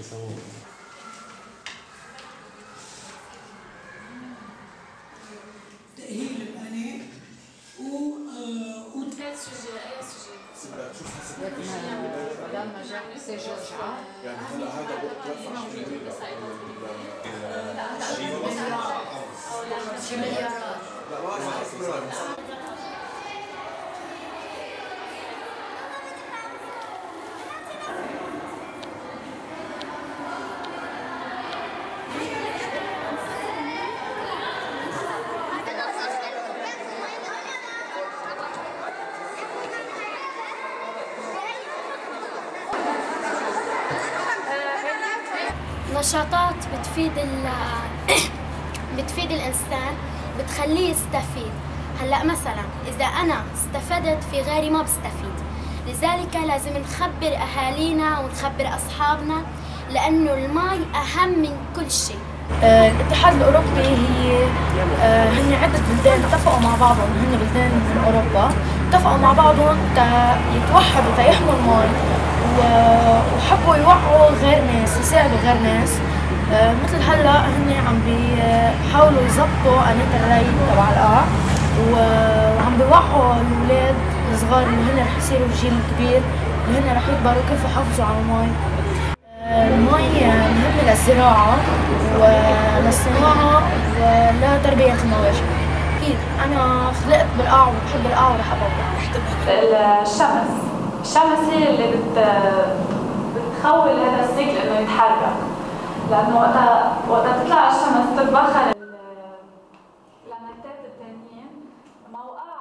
يسووه تأهيل البنات و آه، و ثلاث سجل اي سجل بدل ما جاب سجل رجعه يعني هلا هذا بتوفر شي مليارات لا ما أعرف نشاطات بتفيد ال بتفيد الإنسان بتخليه يستفيد. هلأ مثلا إذا أنا استفدت في غيري ما بستفيد. لذلك لازم نخبر أهالينا ونخبر أصحابنا لأنه الماء أهم من كل شيء. آه، الاتحاد الأوروبي هي آه، هن عدة بلدان اتفقوا مع بعضهم. هن بلدان من أوروبا. اتفقوا مع بعضهم تا يتوحدوا تا يحموا المي و- وحبوا يوعوا غير ناس يساعدوا غير ناس. آه، مثل هلأ هن عم بيحاولوا يظبطوا قناة الري تبع القاع وعم بيوعوا الأولاد الصغار اللي هن رح يصيروا الجيل الكبير اللي هن رح يكبروا كيف يحافظوا على المي. المي مهمة للزراعة وللصناعة ولتربية المواشي. أكيد أنا خلقت بالقاع وبحب القاع ورح أبقى الشمس. الشمس هي اللي بت تخول هذا السيكل إنه يتحرك. لأنه وقتها وقتها بتطلع الشمس تتبخر البلانيتات الثانيين موقعها